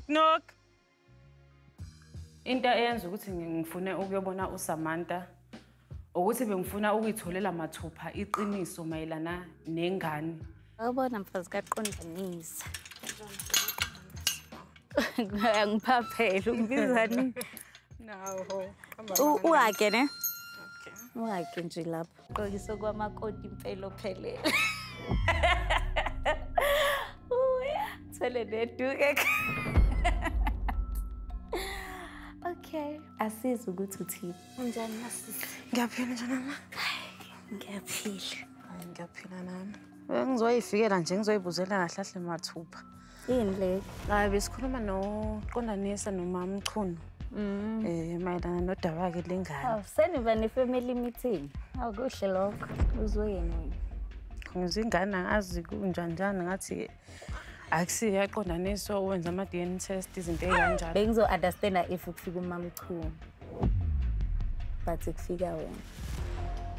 Knock. Into eyenza ukuthi ngifune ukuyobona uSamantha ukuthi bengifuna ukuyitholela mathupha iqiniso mayelana nengane. Awubona mfazi kaqondanisa. Angiphaphele ungibizani? Nawo. Uhake ne? Uhake nje lapho. Qokiso kwamakoti impela ophelele. Uya, thole neduke. Okay, asiza ukuthi uthini. Unjani masisi? Ngiyaphila njani mama? Ngiyaphila. Hayi ngiyaphila nami. Ngizoyifikela nje ngizoyibuzela kahle kahle mathupha. Yini le? Hayi besikhuluma noqondanisa noma Mchunu. Mm. Eh mayelana nodaba ke lengane. Aw, seniba ne-family meeting. Aw kuhle lokho. Uzoyena wena. Ngizingane angazi kunjani njani ngathi akusiyo yaqondaniswa wenza ama DNA test izinto ezikanjalo. Bengizo-understanda if kufika umamchunu. But kufika wena.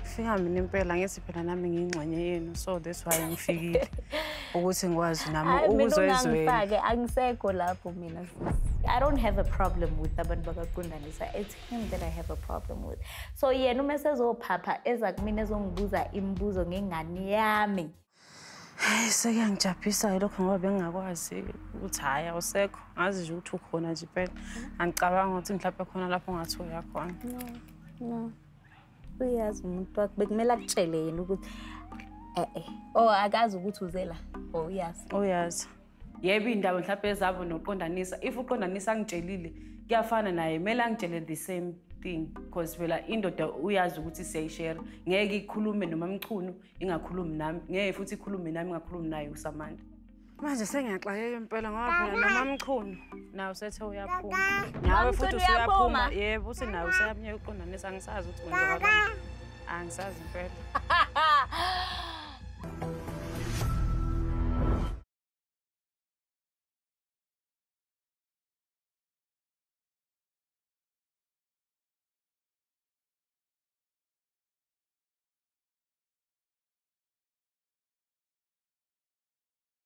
Fika mina impela ngithi phela nami ngiyingxenye yenu so that's why ngifikile ukuthi ngikwazi nami Hayi mina ukuzwezwela. ungangifake angisekho lapho mina sis. I don't have a problem with abantu bakaqondanisa. It's him that I have a problem with. So yena uma sezophapha eza kumina ezongibuza imibuzo ngengane yami. Hayi sekuyangijabhisa lokho ngoba bengingakwazi ukuthi hayi awusekho ngazi nje ukuthi ukhona nje impela angicabanga ukuthi mhlawumbe khona lapho ongathi uyakhona No. No. Uyazi umuntu wakho bekumele akutshele yena ukuthi eh eh. Oh akazi ukuthi uze la. Oh uyazi. uyazi yebo iy'ndaba mhlawumbe ezabo noqondanisa if uqondanisa angitshelile kuyafana naye kumele angitshele the same thing because phela indoda uyazi ukuthi siyayishare. Ngeke ikhulume noma mchunu ingakhulumi nami ngeke futhi ikhulume nami ingakhulumi naye usamanda manje sengiyaxakeka impela ngoba phela noma mchunu nawe sethe uyaphuma. Nawe futhi usuyaphuma. yebo uthi nawe useyamnyeka uqondanisa angisazi ukuthi kwenzakalani angisazi impela